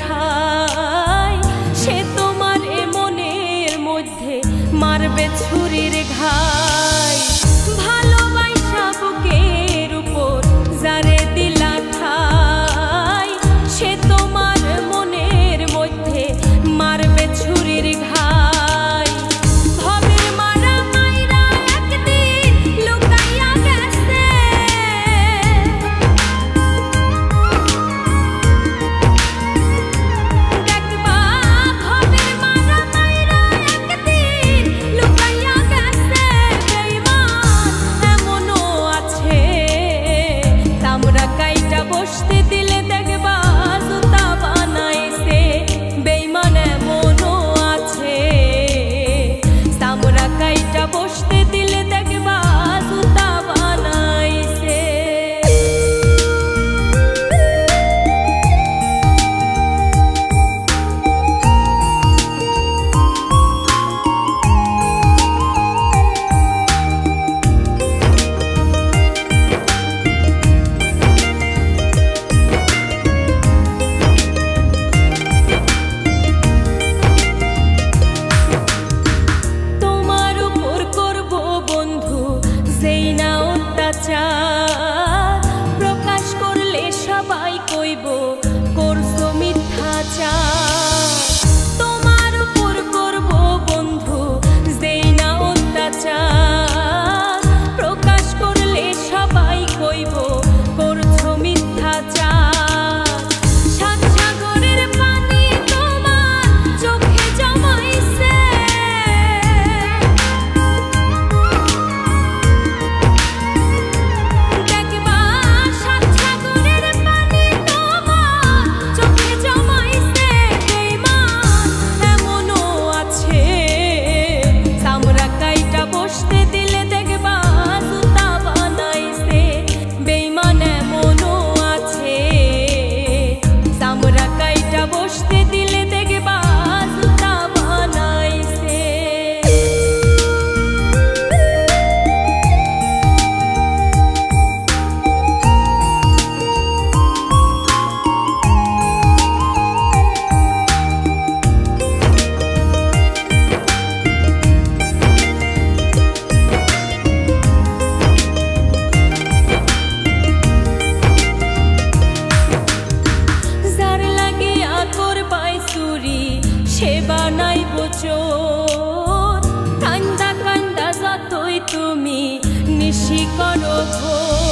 ঠাই। সে তোমার এ মনের মধ্যে মারবে ছুরির ঘাই। তুমি নিশিকর ভোগ